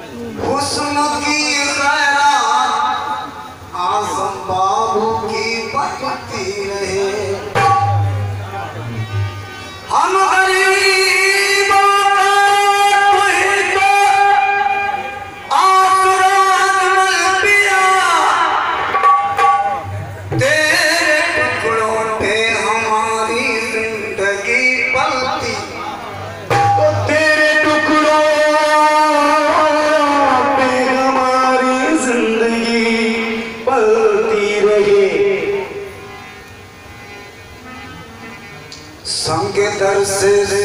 Who's not? दर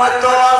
মতো